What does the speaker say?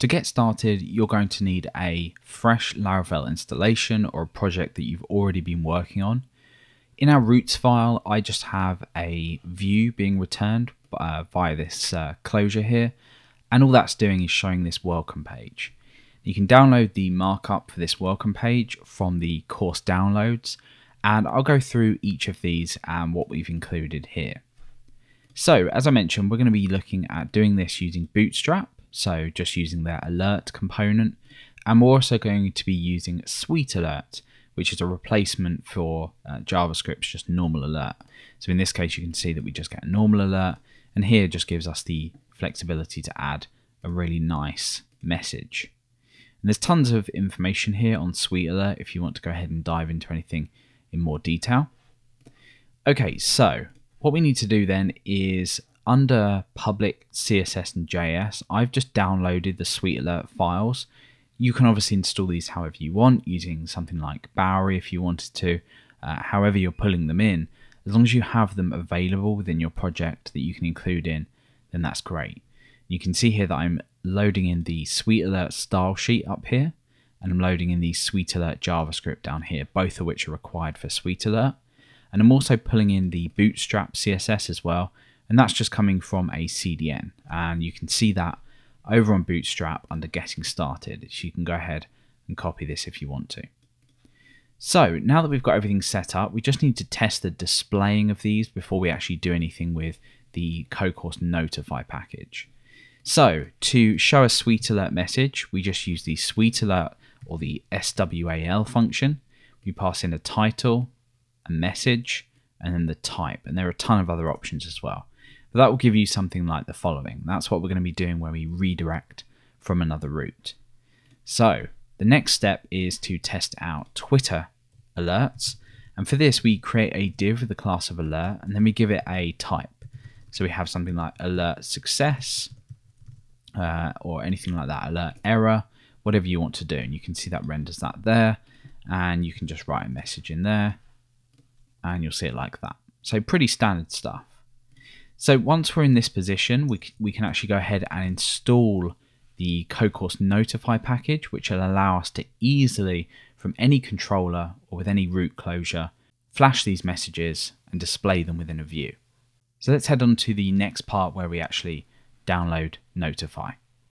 To get started, you're going to need a fresh Laravel installation or a project that you've already been working on. In our routes file, I just have a view being returned uh, via this uh, closure here, and all that's doing is showing this welcome page. You can download the markup for this welcome page from the course downloads, and I'll go through each of these and what we've included here. So, as I mentioned, we're going to be looking at doing this using Bootstrap, so just using their alert component. And we're also going to be using Sweet Alert, which is a replacement for uh, JavaScript's just normal alert. So in this case, you can see that we just get a normal alert, and here just gives us the flexibility to add a really nice message. And there's tons of information here on Sweet Alert if you want to go ahead and dive into anything in more detail. Okay, so what we need to do then is under public CSS and JS, I've just downloaded the Sweet Alert files. You can obviously install these however you want, using something like Bower if you wanted to, uh, however you're pulling them in. As long as you have them available within your project that you can include in, then that's great. You can see here that I'm loading in the Sweet Alert style sheet up here, and I'm loading in the Sweet Alert JavaScript down here, both of which are required for Sweet Alert. And I'm also pulling in the Bootstrap CSS as well, and that's just coming from a CDN and you can see that over on Bootstrap under getting started so you can go ahead and copy this if you want to. So now that we've got everything set up we just need to test the displaying of these before we actually do anything with the Codecourse notify package. So to show a sweet alert message we just use the sweet alert or the SWAL function. We pass in a title, a message, and then the type. And there are a ton of other options as well. That will give you something like the following. That's what we're going to be doing when we redirect from another route. So the next step is to test out Twitter alerts. And for this, we create a div with the class of alert, and then we give it a type. So we have something like alert success, uh, or anything like that, alert error, whatever you want to do. And you can see that renders that there, and you can just write a message in there, and you'll see it like that. So pretty standard stuff. So once we're in this position, we, we can actually go ahead and install the Codecourse Notify package, which will allow us to easily, from any controller or with any route closure, flash these messages and display them within a view. So let's head on to the next part where we actually download Notify.